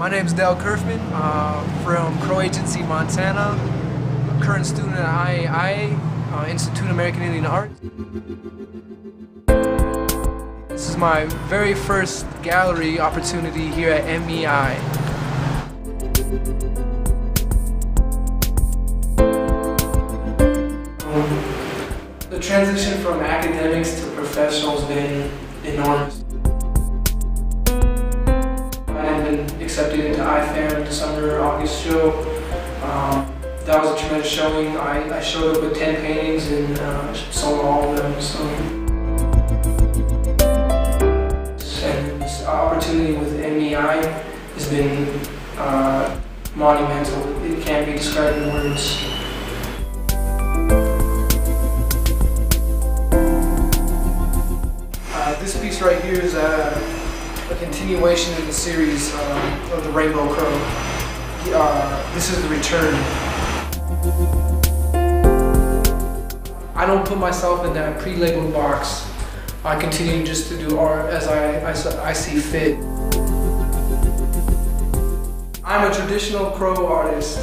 My name is Del Curfman uh, from Crow Agency, Montana. A current student at IAI, uh, Institute of American Indian Art. This is my very first gallery opportunity here at MEI. The transition from academics to professional has been enormous. Been accepted into IFAM summer August show. Um, that was a tremendous showing. I, I showed up with 10 paintings and uh, sold all of them. So. And this opportunity with MEI has been uh, monumental. It can't be described in words. Uh, this piece right here is a, a continuation of the series um, of the Rainbow Crow. Uh, this is the return. I don't put myself in that pre-labeled box. I continue just to do art as I, as I see fit. I'm a traditional crow artist.